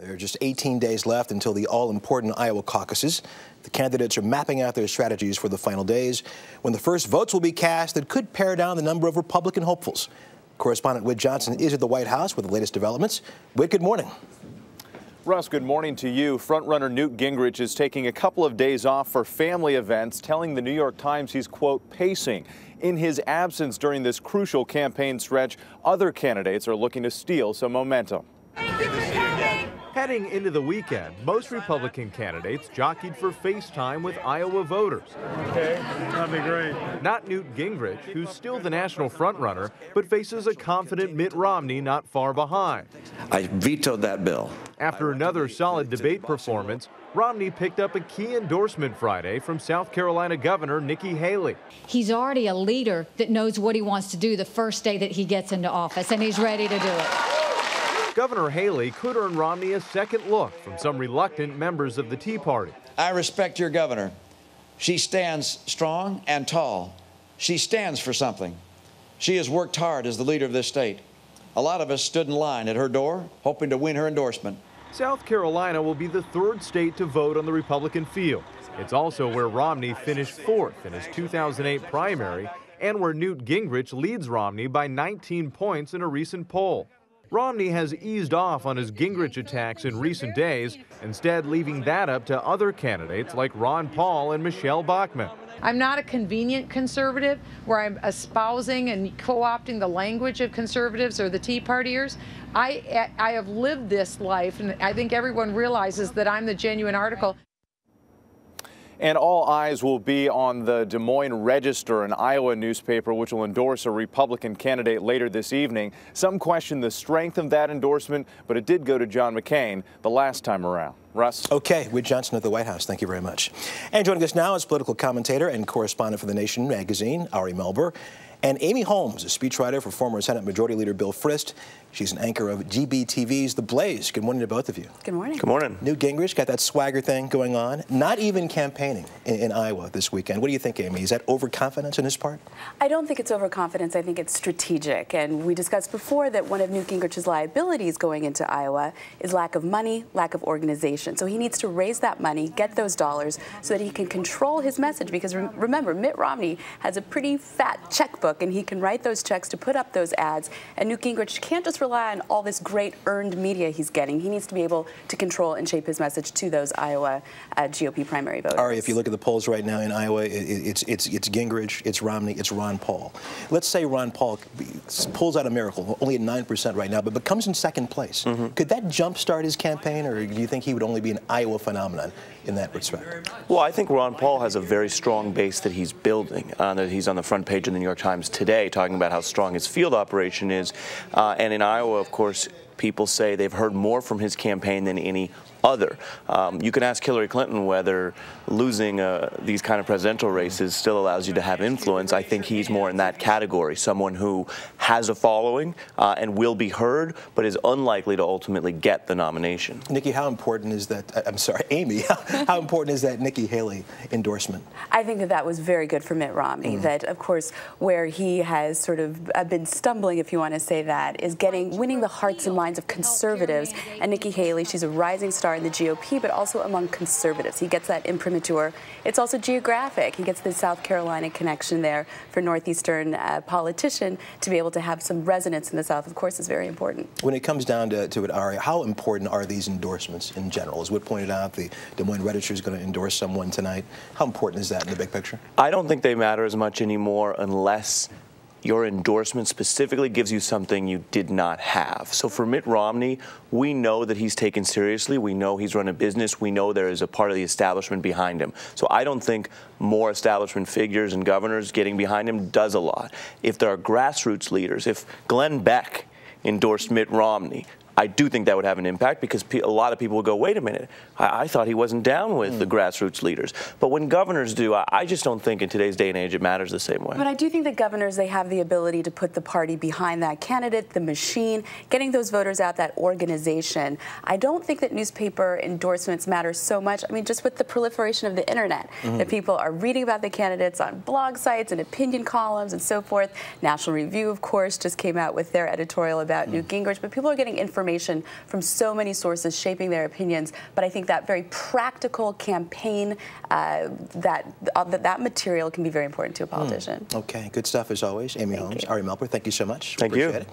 There are just 18 days left until the all-important Iowa caucuses. The candidates are mapping out their strategies for the final days when the first votes will be cast that could pare down the number of Republican hopefuls. Correspondent Whit Johnson is at the White House with the latest developments. Whit, good morning. Russ, good morning to you. Frontrunner Newt Gingrich is taking a couple of days off for family events, telling the New York Times he's, quote, pacing. In his absence during this crucial campaign stretch, other candidates are looking to steal some momentum. Heading into the weekend, most Republican candidates jockeyed for FaceTime with Iowa voters. Okay, that'd be great. Not Newt Gingrich, who's still the national frontrunner, but faces a confident Mitt Romney not far behind. I vetoed that bill. After another solid debate performance, Romney picked up a key endorsement Friday from South Carolina Governor Nikki Haley. He's already a leader that knows what he wants to do the first day that he gets into office, and he's ready to do it. Governor Haley could earn Romney a second look from some reluctant members of the Tea Party. I respect your governor. She stands strong and tall. She stands for something. She has worked hard as the leader of this state. A lot of us stood in line at her door, hoping to win her endorsement. South Carolina will be the third state to vote on the Republican field. It's also where Romney finished fourth in his 2008 primary and where Newt Gingrich leads Romney by 19 points in a recent poll. Romney has eased off on his Gingrich attacks in recent days, instead leaving that up to other candidates like Ron Paul and Michele Bachmann. I'm not a convenient conservative where I'm espousing and co-opting the language of conservatives or the Tea Partiers. I, I have lived this life, and I think everyone realizes that I'm the genuine article. And all eyes will be on the Des Moines Register, an Iowa newspaper which will endorse a Republican candidate later this evening. Some question the strength of that endorsement, but it did go to John McCain the last time around. Russ? Okay, Whit Johnson at the White House. Thank you very much. And joining us now is political commentator and correspondent for The Nation magazine, Ari Melber. And Amy Holmes, a speechwriter for former Senate Majority Leader Bill Frist. She's an anchor of GBTV's The Blaze. Good morning to both of you. Good morning. Good morning. Newt Gingrich got that swagger thing going on. Not even campaigning in, in, Iowa this weekend. What do you think, Amy? Is that overconfidence on his part? I don't think it's overconfidence. I think it's strategic. And we discussed before that one of Newt Gingrich's liabilities going into Iowa is lack of money, lack of organization. So he needs to raise that money, get those dollars, so that he can control his message. Because re remember, Mitt Romney has a pretty fat checkbook, and he can write those checks to put up those ads. And Newt Gingrich can't just rely on all this great earned media he's getting. He needs to be able to control and shape his message to those Iowa uh, GOP primary voters. Ari, if you look at the polls right now in Iowa, it, it's, it's, it's Gingrich, it's Romney, it's Ron Paul. Let's say Ron Paul pulls out a miracle, only at 9% right now, but becomes in second place. Mm -hmm. Could that jumpstart his campaign, or do you think he would only be an Iowa phenomenon in that respect? Well, I think Ron Paul has a very strong base that he's building. Uh, he's on the front page of the New York Times today talking about how strong his field operation is. Uh, and in Iowa, of course, people say they've heard more from his campaign than any other. Um, you can ask Hillary Clinton whether losing uh, these kind of presidential races still allows you to have influence. I think he's more in that category, someone who has a following uh, and will be heard, but is unlikely to ultimately get the nomination. Nikki, how important is that? Uh, I'm sorry, Amy, how, how important is that Nikki Haley endorsement? I think that that was very good for Mitt Romney. Mm. That, of course, where he has sort of uh, been stumbling, if you want to say that, is getting winning the hearts and minds of conservatives. And Nikki Haley, she's a rising star in the GOP, but also among conservatives. He gets that imprimatur. It's also geographic. He gets the South Carolina connection there for Northeastern uh, politician to be able to have some resonance in the South, of course, is very important. When it comes down to, to it, Ari, how important are these endorsements in general? As Whit pointed out, the Des Moines Register is going to endorse someone tonight. How important is that in the big picture? I don't think they matter as much anymore unless your endorsement specifically gives you something you did not have. So for Mitt Romney, we know that he's taken seriously. We know he's run a business. We know there is a part of the establishment behind him. So I don't think more establishment figures and governors getting behind him does a lot. If there are grassroots leaders, if Glenn Beck endorsed Mitt Romney, I do think that would have an impact because a lot of people will go, wait a minute, I, I thought he wasn't down with mm. the hmm. grassroots leaders. But when governors do, I, I, just don't think in today's day and age it matters the same way. But I do think that governors, they have the ability to put the party behind that candidate, the machine, getting those voters out, that organization. I don't think that newspaper endorsements matter so much. I mean, just with the proliferation of the internet, mm -hmm. that people are reading about the candidates on blog sites and opinion columns and so forth. National Review, of course, just came out with their editorial about mm. Newt Gingrich, but people are getting information information from so many sources shaping their opinions. But I think that very practical campaign, uh, that, uh, that that material can be very important to a politician. Okay, good stuff as always. Amy Thank Holmes, you. Ari Melber, thank you so much. Thank you. It.